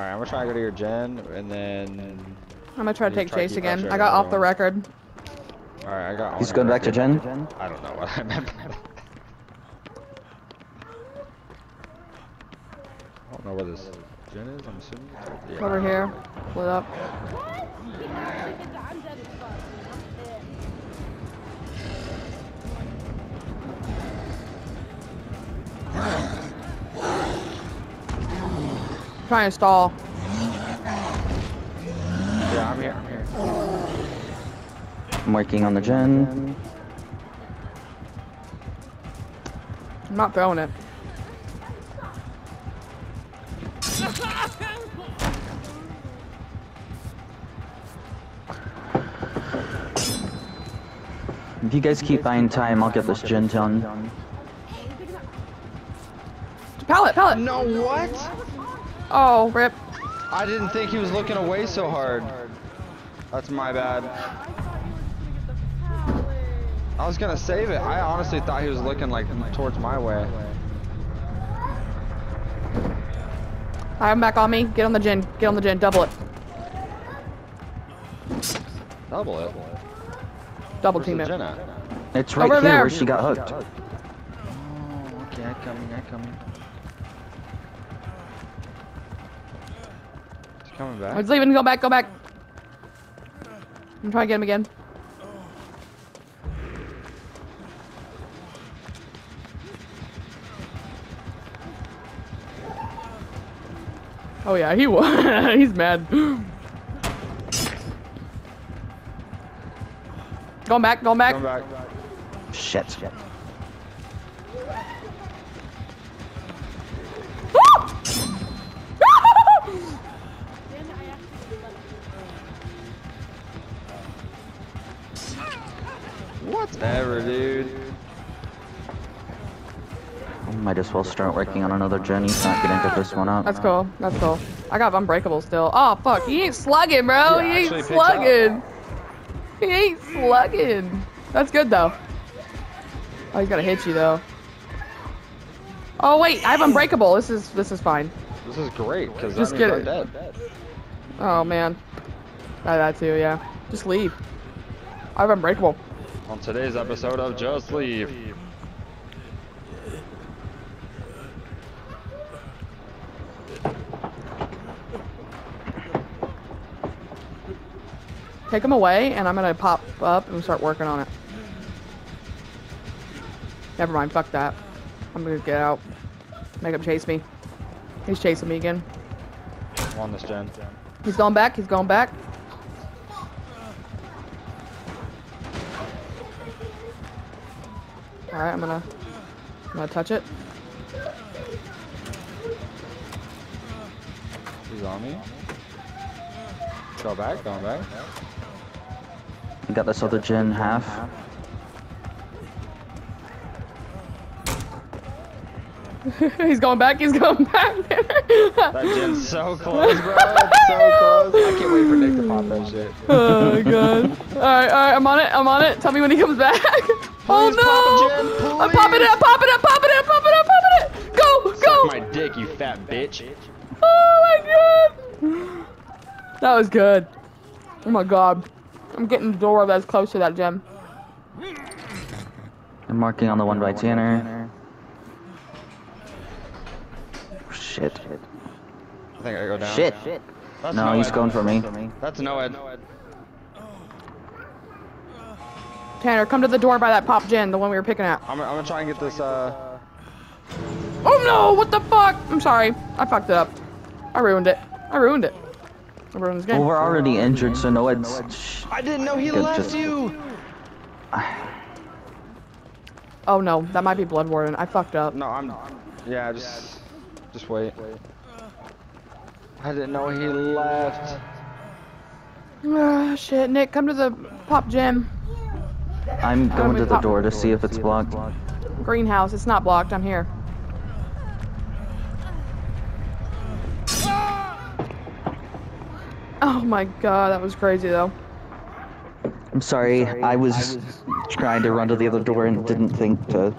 Alright, I'm gonna try to go to your gen, and then... I'm gonna try to take try chase keep again. I got on off the record. Alright, I got He's going back to record. Jen. I don't know what I meant by that. I don't know where this gen is, I'm assuming. Yeah. Over here. Split up. Trying to stall. Yeah, I'm here, I'm here. I'm working on the gen. I'm not throwing it. If you guys keep buying time, I'll get this gen done. Pallet, pallet. No, what? Oh, rip. I didn't think he was looking away so hard. That's my bad. I was gonna save it. I honestly thought he was looking like towards my way. I'm back on me. Get on the gin. Get on the gin. Double it. Double it. Double Where's team the it. It's right Over here there. where she got hooked. Oh, okay, I'm coming, I'm coming. Coming back. He's leaving. Go back. Go back. I'm trying to get him again. Oh yeah, he was. He's mad. Going back. Going back. Coming back. Shit. Whatever, dude. Might as well start working on another gen. He's not gonna get this one up. That's cool. That's cool. I got unbreakable still. Oh fuck, he ain't slugging, bro. Yeah, he ain't picks slugging. He ain't slugging. That's good though. Oh, he's gonna hit you though. Oh wait, I have unbreakable. This is this is fine. This is great, because Just get I'm it. dead. Oh man. I that too, yeah. Just leave. I have unbreakable. On today's episode of Just Leave. Take him away, and I'm gonna pop up and start working on it. Never mind, fuck that. I'm gonna get out. Make him chase me. He's chasing me again. I'm on this gen. He's going back. He's going back. All right, I'm gonna, I'm gonna touch it. He's on me. Go back, going back. You got this other gen half. he's going back. He's going back. That gen's so close, bro. It's so close. I can't wait for Nick to pop that shit. oh my god. All right, all right. I'm on it. I'm on it. Tell me when he comes back. oh no! pop it, I'm popping it. I'm popping it. I'm popping it. I'm popping it. I'm popping it. Go, Suck go. my dick, you fat bitch. Oh my god! That was good. Oh my god. I'm getting the door that's close to that gen. I'm marking on the one by Tanner. Shit. I think I go down. Shit. That's No, he's Noed. going for me. That's Noed. Tanner, come to the door by that pop gen, the one we were picking at. I'm, I'm gonna try and get this, uh... Oh no! What the fuck? I'm sorry. I fucked it up. I ruined it. I ruined it. I ruined this game. Well, we're already injured, so no, it's. I didn't know he Good, left just- you! Oh no, that might be Blood Warden. I fucked up. No, I'm... Not. Yeah, just... Just wait. I didn't know he left. Ah, shit, Nick, come to the pop gen. I'm going to the door to see if it's blocked. Greenhouse. It's not blocked. I'm here. Oh my god, that was crazy though. I'm sorry, I was trying to run to the other door and didn't think to